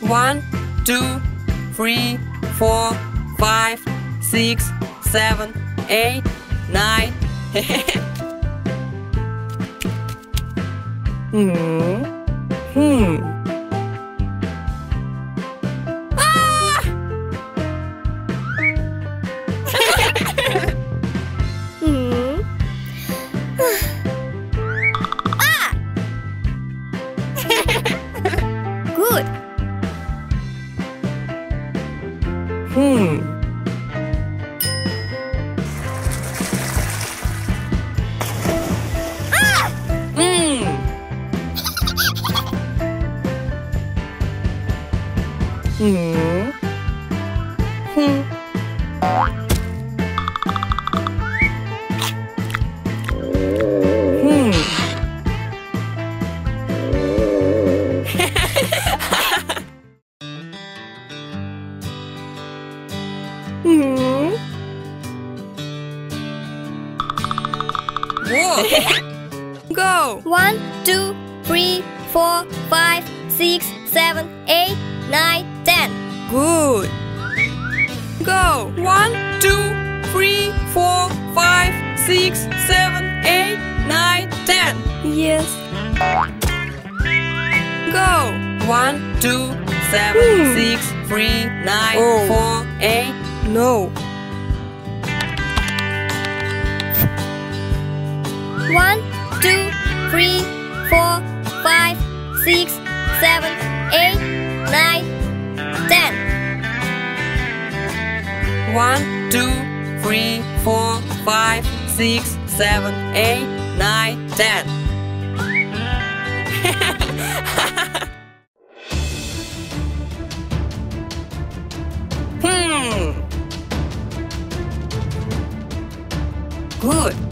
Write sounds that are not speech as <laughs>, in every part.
One, two, three, four, five, six, seven, eight, nine. <laughs> hmm. Hmm. Two, three, four, five, six, seven, eight, nine, ten. Good. Go. One, two, three, four, five, six, seven, eight, nine, ten. Yes. Go. One, two, seven, hmm. six, three, nine, Oh. four, eight. No. Six, seven, eight, nine, ten. <laughs> hmm. Good.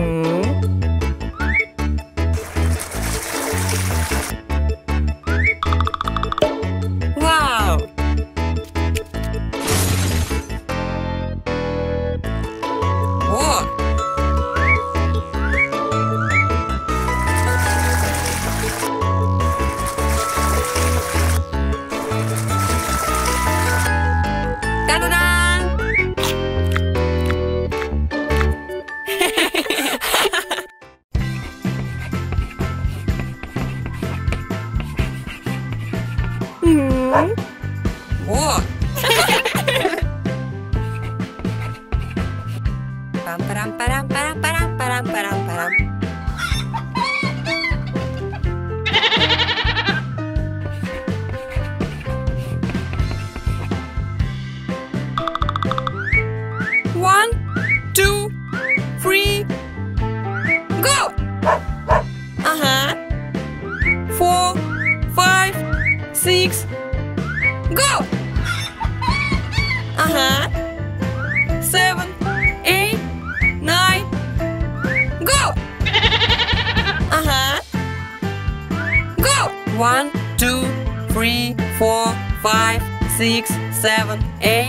Mm-hmm. Seven, eight,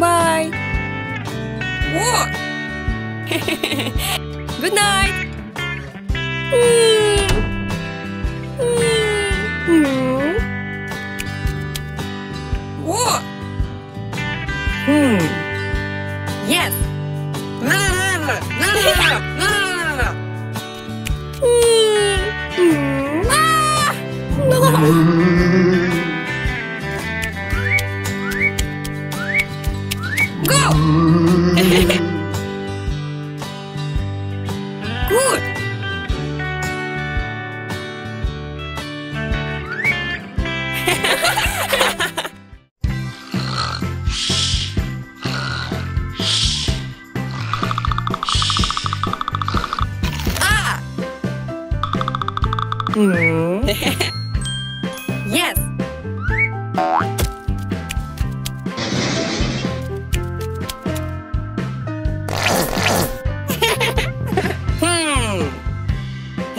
Bye. What? <laughs> Good night. Mm.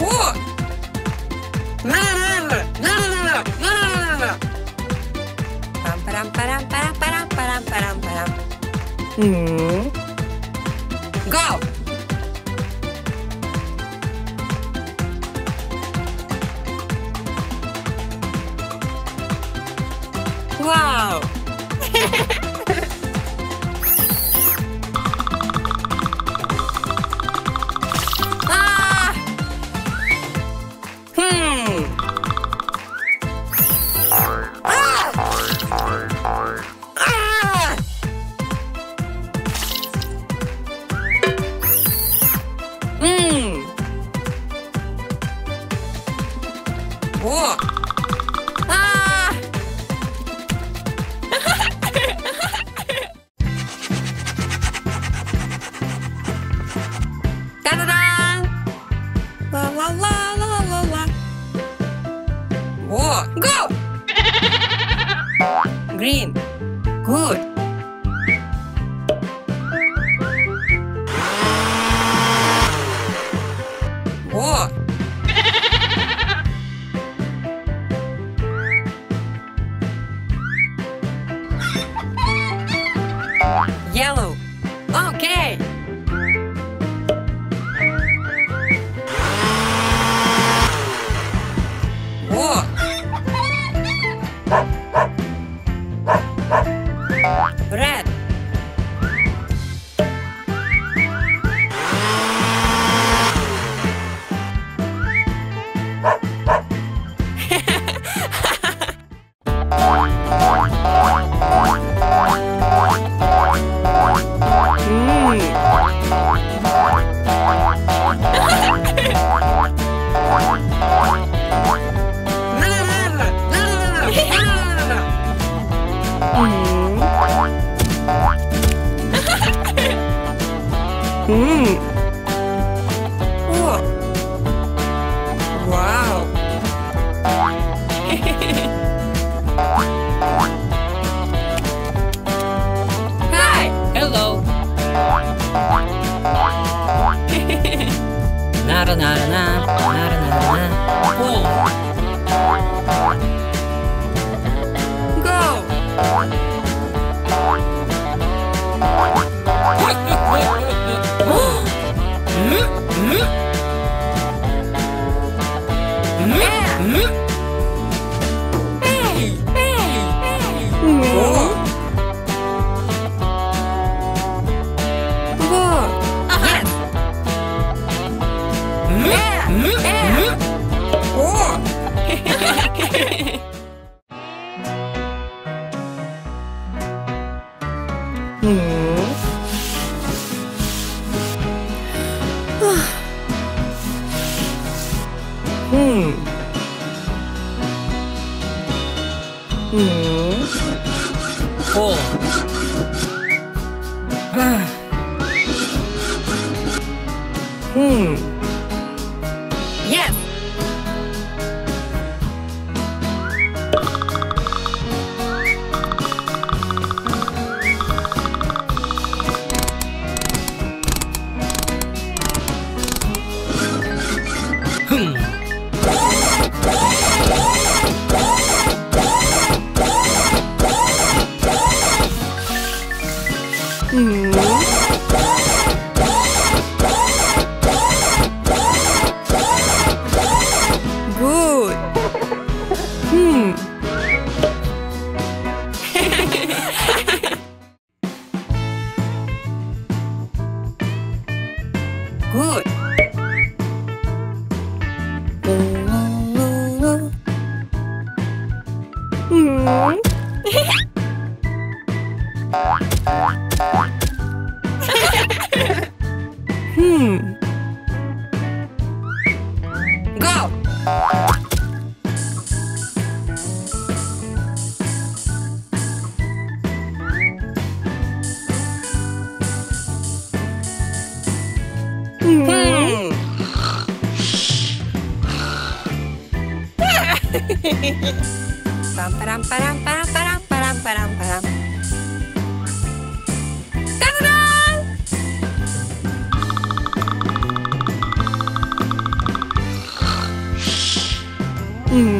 what? Pam, param, param, param, param, param, param, param. Hmm. Good. you. Bam, ba-dum, ba-dum, ba-dum, ba-dum. Mmm.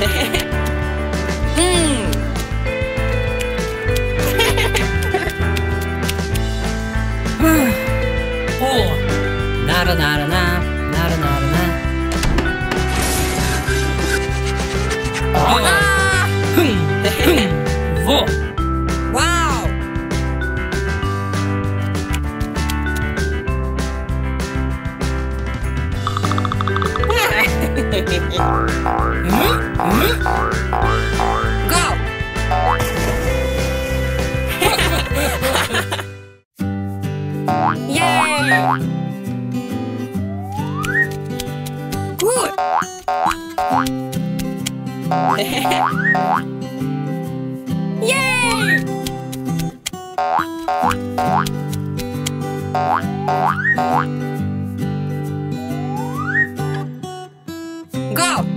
うん。<laughs> なるなる。go.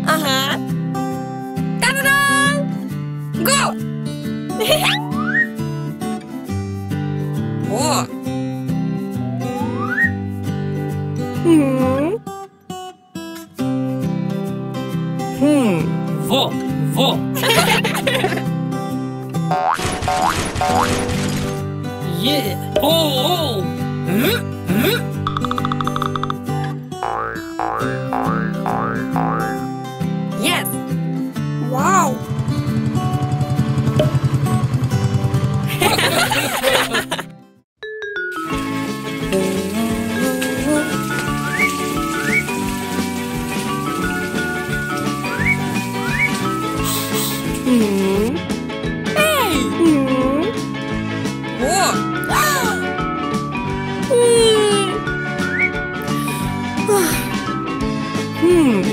Mmm,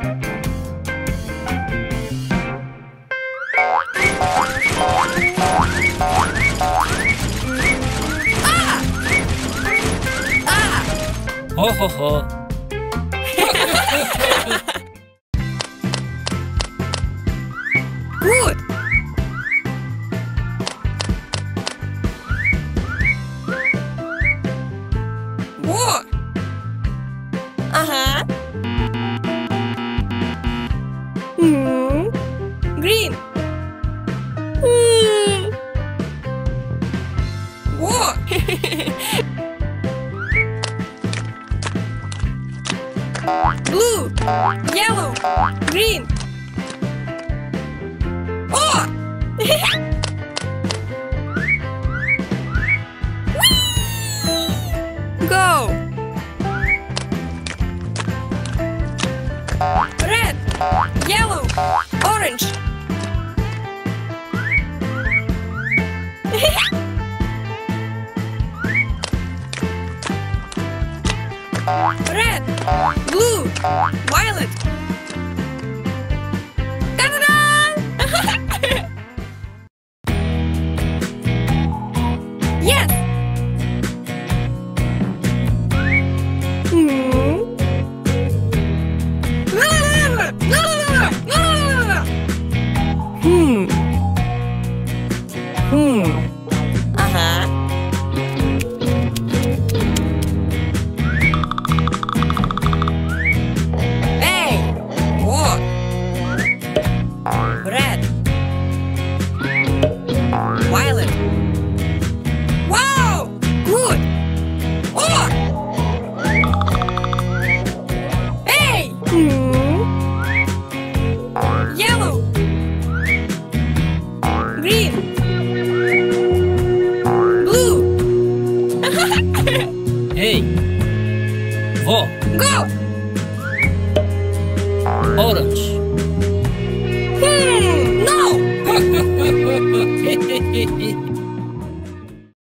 好好好。